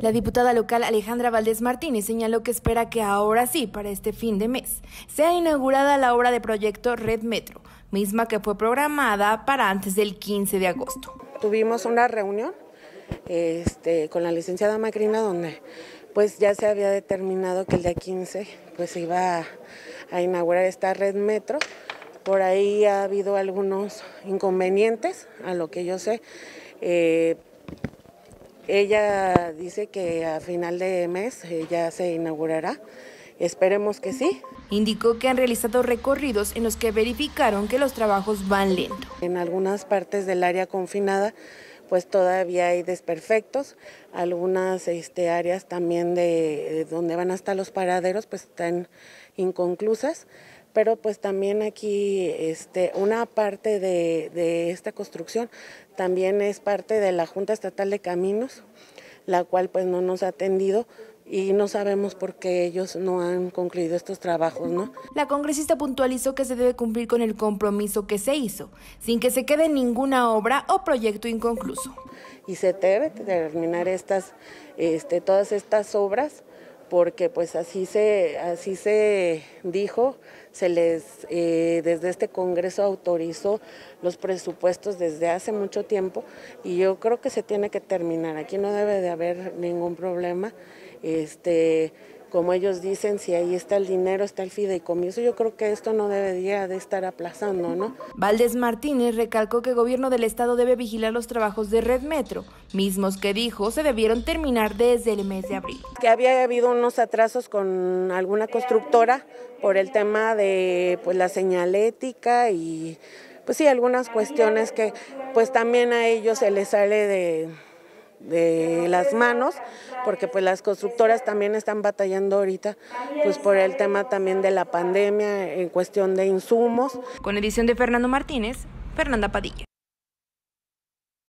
La diputada local Alejandra Valdés Martínez señaló que espera que ahora sí, para este fin de mes, sea inaugurada la obra de proyecto Red Metro, misma que fue programada para antes del 15 de agosto. Tuvimos una reunión este, con la licenciada Macrina donde pues ya se había determinado que el día 15 pues se iba a, inaugurar esta red metro. Por ahí ha habido algunos inconvenientes, a lo que yo sé. Eh, ella dice que a final de mes eh, ya se inaugurará. Esperemos que sí. Indicó que han realizado recorridos en los que verificaron que los trabajos van lento. En algunas partes del área confinada pues todavía hay desperfectos, algunas este, áreas también de, donde van hasta los paraderos pues están inconclusas, pero pues también aquí este, una parte de, de esta construcción también es parte de la Junta Estatal de Caminos, la cual pues no nos ha atendido y no sabemos por qué ellos no han concluido estos trabajos, ¿no? La congresista puntualizó que se debe cumplir con el compromiso que se hizo, sin que se quede ninguna obra o proyecto inconcluso. Y se debe terminar estas, este, todas estas obras porque pues así se, así se dijo, se les eh, desde este Congreso autorizó los presupuestos desde hace mucho tiempo y yo creo que se tiene que terminar. Aquí no debe de haber ningún problema. Este, como ellos dicen, si ahí está el dinero, está el fideicomiso, yo creo que esto no debería de estar aplazando, ¿no? Valdés Martínez recalcó que el gobierno del estado debe vigilar los trabajos de Red Metro, mismos que dijo se debieron terminar desde el mes de abril. Que había habido unos atrasos con alguna constructora por el tema de pues la señalética y pues sí, algunas cuestiones que pues también a ellos se les sale de de las manos, porque pues las constructoras también están batallando ahorita pues por el tema también de la pandemia en cuestión de insumos. Con edición de Fernando Martínez, Fernanda Padilla.